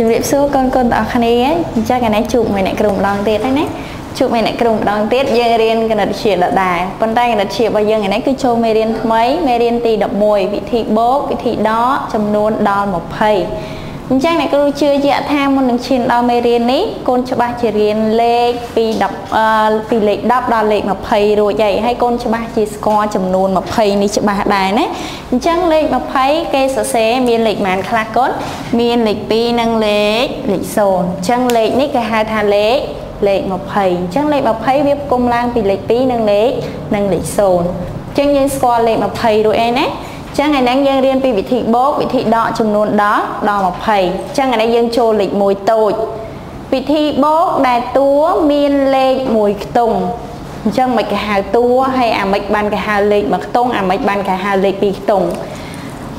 ជំរាបសួរកូនកូនទាំងអស់គ្នាអញ្ចឹងថ្ងៃនេះជួបមួយអ្នកគ្រូម្ដងទៀតហើយណាជួបមួយអ្នកគ្រូម្ដងទៀតយើងរៀនគណិតវិទ្យាដដែលប៉ុន្តែគណិតវិទ្យារបស់យើងថ្ងៃនេះគឺចូលមេរៀនថ្មីមេរៀនទី11វិធីបូកវិធីដកចំនួនដល់20 អញ្ចឹងអ្នកគ្រូជឿជាក់ថាមុននឹងឈានដល់មេរៀននេះកូនច្បាស់ជារៀនលេខពី10ពីលេខ10ដល់លេខ20រួចហើយហើយកូនច្បាស់ជាស្គាល់ចំនួន20នេះច្បាស់ដែរណាអញ្ចឹងលេខ20គេសរសេរមានលេខប៉ុន្មានខ្លះកូនមានលេខ2និងលេខលេខ0អញ្ចឹងលេខនេះគេហៅថាលេខលេខ20អញ្ចឹងលេខ20វាផ្គុំឡើងពីលេខ2និងលេខនិងលេខ0អញ្ចឹងយើងស្គាល់លេខ20រួចអីណា ចឹងថ្ងៃនេះយើងរៀនពីវិធីបូកវិធីដកចំនួនដល់ដល់20ចឹងថ្ងៃនេះយើងចូលលេខ1តូចវិធីបូកដែលតួមានលេខ1ខ្ទង់អញ្ចឹងមិនគេហៅតួហើយអាមិនបានគេហៅលេខ1ខ្ទង់អាមិនបានគេហៅលេខ2ខ្ទង់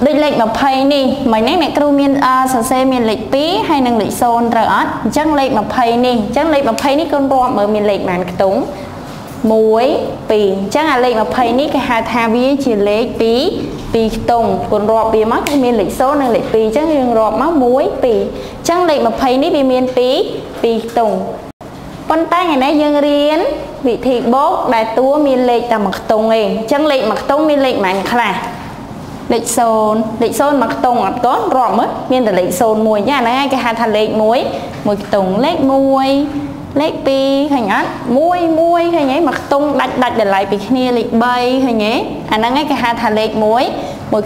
ដូចលេខ20នេះមិញនេះអ្នកគ្រូមានសរសេរមានលេខ2ហើយនិងលេខ0ត្រូវអត់អញ្ចឹងលេខ20នេះអញ្ចឹងលេខ20នេះកូនរាប់មើលមានលេខប៉ុន្មានខ្ទង់1 2អញ្ចឹងអាលេខ20នេះគេហៅថាវាជាលេខ2 2ខ្ទង់គុណរាប់វាមកគឺមានលេខ0និងលេខ2អញ្ចឹងយើងរាប់មក1 2អញ្ចឹងលេខ20នេះវាមាន2 2ខ្ទង់ប៉ុន្តែថ្ងៃនេះយើងរៀនវិធីបូកដែលតួមានលេខតែមួយខ្ទង់ឯងអញ្ចឹងលេខមួយខ្ទង់មានលេខប៉ុន្មានខ្លះលេខ0លេខ0មួយខ្ទង់អត់កូនរាប់មើលមានតែលេខ0មួយអញ្ចឹងអាហ្នឹងឯងគេហៅថាលេខ1មួយខ្ទង់លេខ1 លេខ2ឃើញអត់1 1ឃើញហីមកខ្ទង់ដាច់ដាច់ដ লাই ពីគ្នាលេខ3ឃើញហីអាហ្នឹងឯងគេហៅថាលេខ1មួយ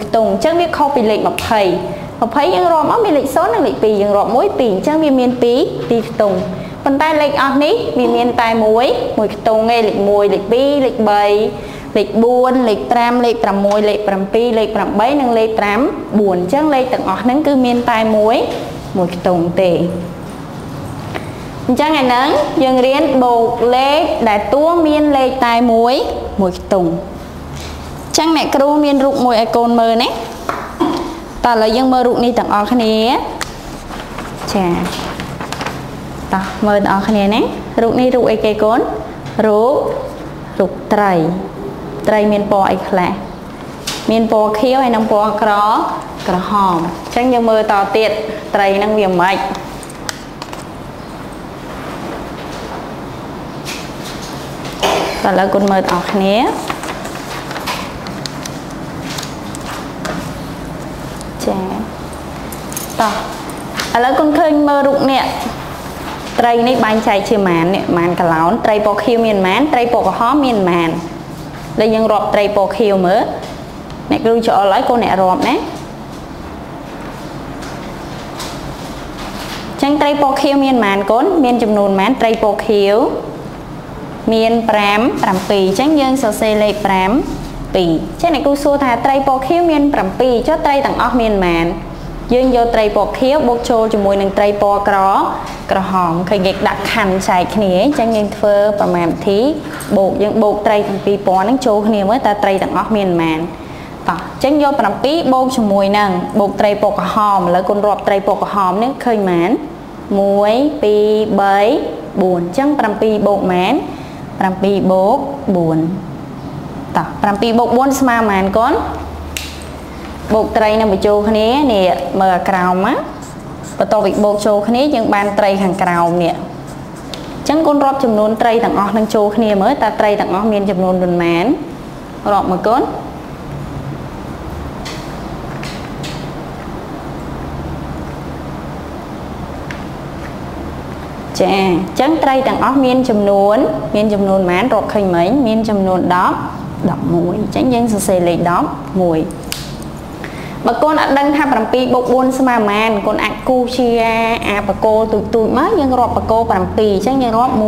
ខ្ទង់អញ្ចឹងវាខុសពីលេខ20 20យើងរាប់មកមានលេខ0និងលេខ2យើងរាប់1 2អញ្ចឹងវាមាន2 2ខ្ទង់ប៉ុន្តែលេខអស់នេះវាមានតែ1មួយខ្ទង់ឯងលេខ1លេខ2លេខ3លេខ4លេខ5លេខ6លេខ7លេខ8និងលេខ5 4អញ្ចឹងលេខទាំងអស់ហ្នឹងគឺមានតែមួយមួយខ្ទង់ទេ អញ្ចឹងឯហ្នឹងយើងរៀនបូកលេខដែលតួមានលេខតែមួយមួយខ្ទង់អញ្ចឹងអ្នកគ្រូមានរូបមួយឲ្យកូនមើលណាតោះឥឡូវយើងមើលរូបនេះទាំងអស់គ្នាចាតោះមើលទាំងអស់គ្នាណារូបនេះរូបអីគេកូនរូបរូបត្រី ត្រីមានពណ៌អីខ្លះមានពណ៌ខៀវហើយនិងពណ៌ក្រក្រហមអញ្ចឹងយើងមើលតទៀតត្រីនឹងវាមិនខ្មិច ឥឡូវគុណមើលទាំងអស់គ្នាចាតោះឥឡូវគុណឃើញមើលរូបនេះត្រីនេះបែងចែកជាម៉ាននេះម៉ានកឡោនត្រីពណ៌ខៀវមានម៉ានត្រីពណ៌ក្រហមមានម៉ានដែលយើងរាប់ត្រីពណ៌ខៀវមើលអ្នកគ្រូច្អល់ហើយកូនអ្នករាប់ណាចឹងត្រីពណ៌ខៀវមានម៉ានកូនមានចំនួនម៉ានត្រីពណ៌ខៀវ មាន5 7អញ្ចឹងយើងសរសេរលេខ5 2ចឹងអ្នកគ្រូសួរថាត្រីពណ៌ខៀវមាន7ចុះត្រីទាំងអស់មានប៉ុន្មានយើងយកត្រីពណ៌ខៀវបូកចូលជាមួយនឹងត្រីពណ៌ក្រក្រហមឃើញគេដាក់ខណ្ឌចែកគ្នាអញ្ចឹងយើងធ្វើប្រមាណវិធីបូកយើងបូកត្រីទាំងពីរពណ៌ហ្នឹងចូលគ្នាមើលតើត្រីទាំងអស់មានប៉ុន្មានតោះអញ្ចឹងយក7បូកជាមួយនឹងបូកត្រីពណ៌ក្រហមឥឡូវគុណរាប់ត្រីពណ៌ក្រហមនេះឃើញប៉ុន្មាន1 2 3 4អញ្ចឹង7បូកប៉ុន្មាន 7បូក4តោះ7បូក4ស្មើប៉ុន្មានកូនបូកត្រីនឹងបញ្ចូលគ្នានេះមើលអាក្រោមណាបន្ទាប់ពីបូកចូលគ្នាយើងបានត្រីខាងក្រោមនេះអញ្ចឹងកូនរាប់ចំនួនត្រីទាំងអស់នឹងចូលគ្នាមើលតើត្រីទាំងអស់មានចំនួនប៉ុន្មានរាប់មើលកូន ចាអញ្ចឹងត្រីទាំងអស់មានចំនួន មានចំនួនប៉ុន្មានរាប់ឃើញមិញមានចំនួន10 11អញ្ចឹងយើងសរសេរលេខ10 1បើកូនអត់ដឹងថា7បូក4ស្មើប៉ុន្មានកូនអាចគូជាអាបកោទូចទូចមកយើងរាប់បកោ7អញ្ចឹងយើងរាប់1 2 3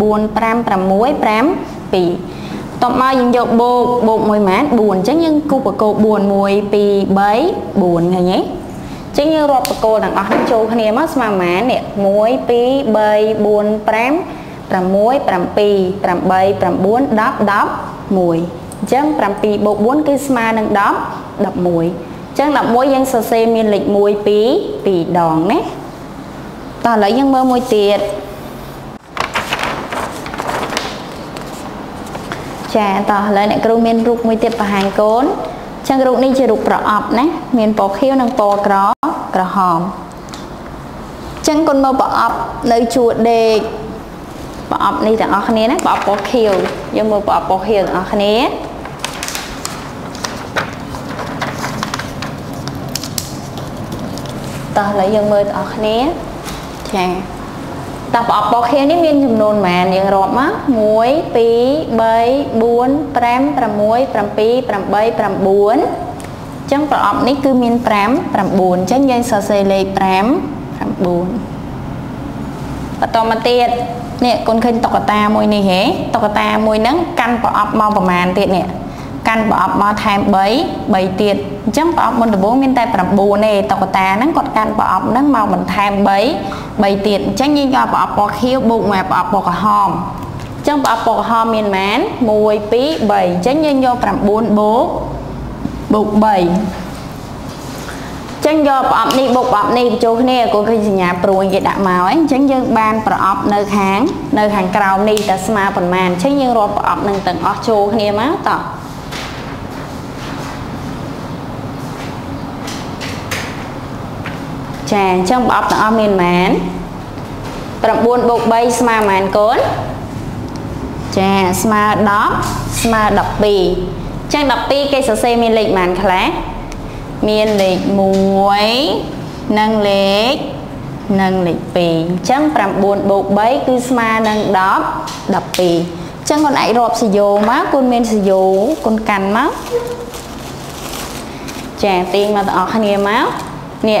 4 5 6 5 2តបមកយើងយកបូកបូក1ប៉ុន្មាន4អញ្ចឹងយើងគូបកោ4 1 2 3 4ឃើញទេ ចឹងយើងរាប់បកគោលទាំងអស់នេះចូលគ្នាមកស្មើប៉ុន្មាននេះ1 2 3 4 5 6 7 8 9 10 11អញ្ចឹង7បូក4គឺស្មើនឹង10 11អញ្ចឹង11យើងសរសេរមានលេខ1 2 2ដងណាតោះឥឡូវយើងមើលមួយទៀតចាតោះឥឡូវអ្នកគ្រូមានរូបមួយទៀតបង្ហាញកូន ចឹងរូបនេះជារូបប្រអប់ណាមានពណ៌ខៀវនិងពណ៌ក្រក្រហមចឹងគុណមើលប្រអប់នៅជួរដេកប្រអប់នេះទាំងអស់គ្នាណាប្រអប់ពណ៌ខៀវយើងមើលប្រអប់ពណ៌ខៀវទាំងអស់គ្នាតោះឥឡូវយើងមើលទាំងអស់គ្នាចា តោះប្រអប់ពណ៌ខៀវនេះមានចំនួនប៉ុន្មានយើងរាប់មក1 2 3 4 5 6 7 8 9ចឹងប្រអប់នេះគឺមាន5 9អញ្ចឹងយើងសរសេរលេខ5 9បន្តមកទៀតនេះគុណឃើញតុក្កតាមួយនេះហេតុក្កតាមួយហ្នឹងកាន់ប្រអប់មកប្រមាណទៀតនេះ កាន់ប្រអប់មកថែម3 3ទៀតអញ្ចឹងប្រអប់មុនដំបូងមានតែ9ទេតុក្កតាហ្នឹងគាត់កាន់ប្រអប់ហ្នឹងមកបន្ថែម3 3ទៀតអញ្ចឹងយើងយកប្រអប់ពណ៌ខៀវបូកមកប្រអប់ពណ៌ក្រហមអញ្ចឹងប្រអប់ពណ៌ក្រហមមានប៉ុន្មាន1 2 3អញ្ចឹងយើងយក9បូកបូក3ចឹងយកប្រអប់នេះបុកប្រអប់នេះបញ្ចូលគ្នាគោលឃើញសញ្ញាព្រួយគេដាក់មកអញ្ចឹងយើងបានប្រអប់នៅខាង នៅខាងក្រោមនេះតែស្មើប៉ុន្មានអញ្ចឹងយើងរាប់ប្រអប់នឹងទាំងអស់ចូលគ្នាមកតោះ ចាអញ្ចឹងប្រអប់ទាំងអស់មានប៉ុន្មាន9បូក3ស្មើប៉ុន្មានកូនចាស្មើ10ស្មើ12អញ្ចឹង12គេសរសេរមានលេខប៉ុន្មានខ្លះមានលេខ1និងលេខនិងលេខ2អញ្ចឹង9បូក3គឺស្មើនឹង10 12អញ្ចឹងគាត់អាចរាប់សយោមកគុណមានសយោគុណកាន់មកចាទាញមកទាំងអស់គ្នាមកនេះ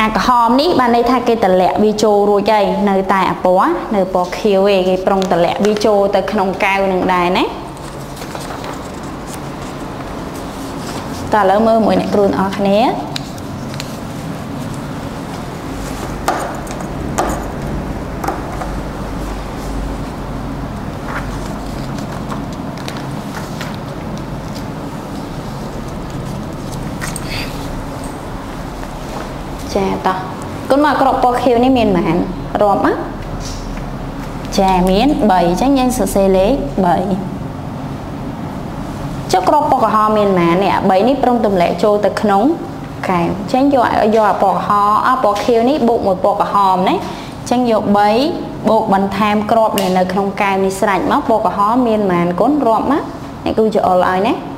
អាក្រហមនេះបានន័យថាគេតម្លាក់វាចូលរួចហើយនៅតែអាពណ៌នៅពណ៌ខៀវឯងគេប្រុងតម្លាក់វាចូលទៅក្នុងកែវនឹងដែរណាតើឥឡូវមើលមួយអ្នកគ្រូទាំងអស់គ្នា ចាតោះគុណមកក្របពណ៌ខៀវនេះមានប៉ុន្មានរាប់មកចាមាន3អញ្ចឹងយើងសរសេរលេខ3ចុះក្របពណ៌ក្រហមមានប៉ុន្មាននេះអា3នេះព្រមទម្លាក់ចូលទៅក្នុងកែវអញ្ចឹងយកយកអាពណ៌ក្រហមអាពណ៌ខៀវនេះបូកមួយពណ៌ក្រហមណាអញ្ចឹងយក3បូកបន្ថែមក្របនៅក្នុងកែវនេះស្រេចមកពណ៌ក្រហមមានប៉ុន្មានគុណរាប់មកនេះគឺច្អល់ឲ្យណា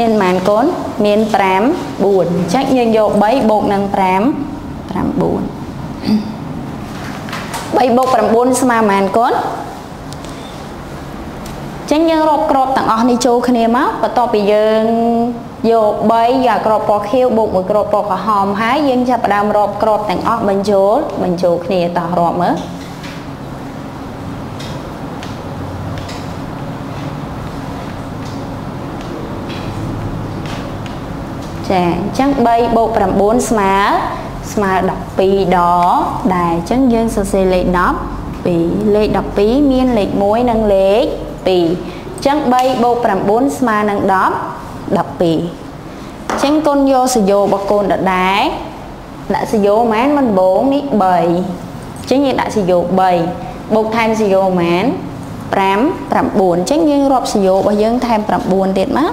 មានប៉ុន្មានកូនមាន5 4អញ្ចឹងយើងយក3បូកនឹង5 9 3បូក9ស្មើប៉ុន្មានកូនចឹងយើងរាប់ក្របទាំងអស់នេះចូលគ្នាមកបន្ទាប់ពីយើងយក3យកក្របពណ៌ខៀវបូកមួយក្របពណ៌ក្រហមហើយយើងចាប់ផ្ដើមរាប់ក្របទាំងអស់បញ្ចូលបញ្ចូលគ្នាតោះរាប់មើល ចាអញ្ចឹង3បូក9ស្មើស្មើ12ដដែរអញ្ចឹងយើងសរសេរលេខ12លេខ12មានលេខ1និងលេខ2អញ្ចឹង3បូក9ស្មើនឹង10 12អញ្ចឹងកូនយកសយោរបស់កូនដដែលដាក់សយោប៉ុន្មានមិនដំបងនេះ3អញ្ចឹងយើងដាក់សយោ3បូកថែមសយោប៉ុន្មាន5 9អញ្ចឹងយើងរាប់សយោរបស់យើងថែម9ទៀតមក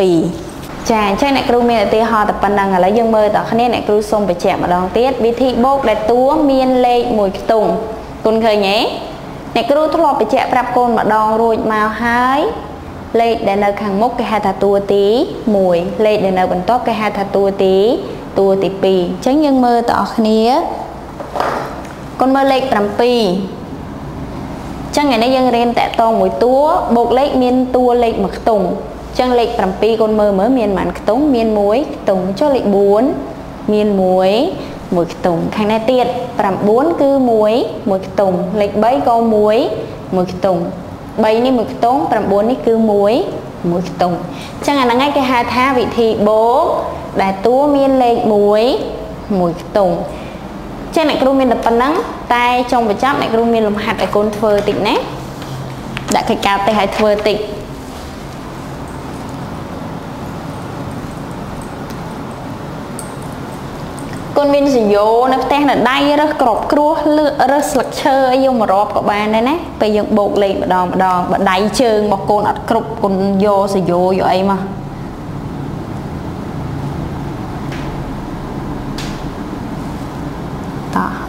2ចាអញ្ចឹងអ្នកគ្រូមានឧទាហរណ៍តែប៉ុណ្្នឹងឥឡូវយើងមើលតគ្នាអ្នកគ្រូសូមបញ្ជាក់ម្ដងទៀតវិធីបូកដែលតួមានលេខមួយខ្ទង់គុណឃើញទេអ្នកគ្រូធ្លាប់បញ្ជាក់ប្រាប់កូនម្ដងរួចមកហើយលេខដែលនៅខាងមុខគេហៅថាតួទី1លេខដែលនៅបន្ទាប់គេហៅថាតួទីតួទី2អញ្ចឹងយើងមើលតអស់គ្នាកូនមើលលេខ7ចឹងថ្ងៃនេះយើងរៀនតាក់តងមួយតួបូកលេខមានតួលេខមួយខ្ទង់ ចឹងលេខ7កូនមើលមើលមានប៉ុន្មានខ្ទង់មាន1ខ្ទង់ចុះលេខ4មាន1មួយខ្ទង់ខាងនេះទៀត9គឺ1មួយខ្ទង់លេខ3ក៏1មួយខ្ទង់3នេះមួយខ្ទង់9នេះគឺ1មួយខ្ទង់ចឹងអាហ្នឹងឯងគេហៅថាវិធីបូកដែលតួមានលេខ1មួយខ្ទង់ចឹងអ្នកគ្រូមានតែប៉ុណ្ណឹងតែចុងបញ្ចប់អ្នកគ្រូមានលំហាត់ឲ្យកូនធ្វើតិចណាដាក់កិច្ចការទេសឲ្យធ្វើតិច កូនមានសយោនៅផ្ទះនៅដៃរើសក្របគ្រោះលើរើសស្លឹកឈើអីយកមករាប់ក៏បានដែរណាពេលយើងបោកលេខម្ដងម្ដងបើដៃជើងរបស់កូនអត់គ្រប់កូនយកសយោយកអីមក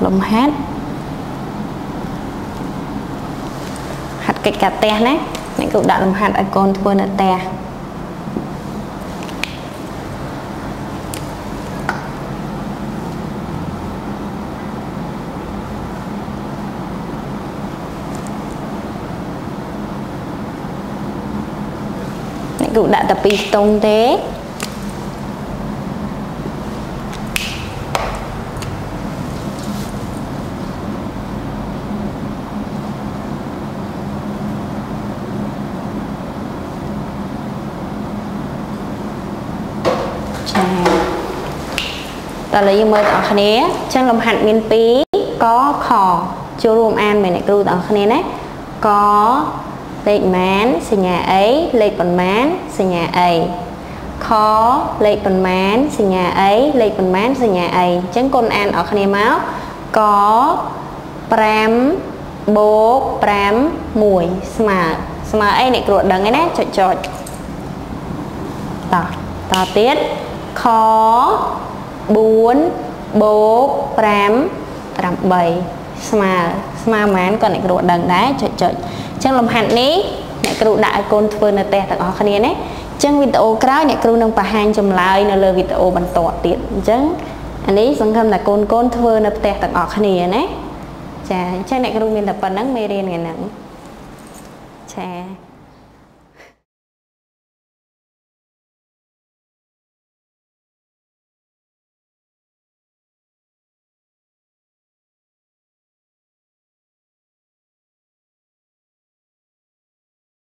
លំហាត់ហាត់កិច្ចការផ្ទះណាអ្នកគ្រូដាក់លំហាត់ឲ្យកូនធ្វើនៅផ្ទះ គ្រូដាក់តែពីរស្ទង់ទេតើឥឡូវយើងមើលទាំងអស់គ្នាអញ្ចឹងលំហាត់មាន2កខចូលរួមអានមែនអ្នកគ្រូទាំងអស់គ្នាណាក លេខម៉ានសញ្ញាអីលេខប៉ុន្មានសញ្ញាអីខលេខប៉ុន្មានសញ្ញាអីលេខប៉ុន្មានសញ្ញាអីអញ្ចឹងកូនអានអស់គ្នាមកក5បូក5 1ស្មើស្មើអីអ្នកគ្រូដឹងឯណាចុចចុចតោះតទៀតខ4បូក5 8ស្មើស្មើប៉ុន្មានក៏អ្នកគ្រូដឹងដែរចុចចុចអញ្ចឹងលំហាត់នេះអ្នកគ្រូដាក់ឲ្យកូនធ្វើនៅផ្ទះទាំងអស់គ្នាណាអញ្ចឹងវីដេអូក្រោយអ្នកគ្រូនឹងបង្ហាញចម្លើយនៅលើវីដេអូបន្តទៀតអញ្ចឹងអានេះសង្ឃឹមថាកូនកូនធ្វើនៅផ្ទះទាំងអស់គ្នាណាចាអញ្ចឹងអ្នកគ្រូមានតែប៉ុណ្្នឹងមេរៀនថ្ងៃហ្នឹងចា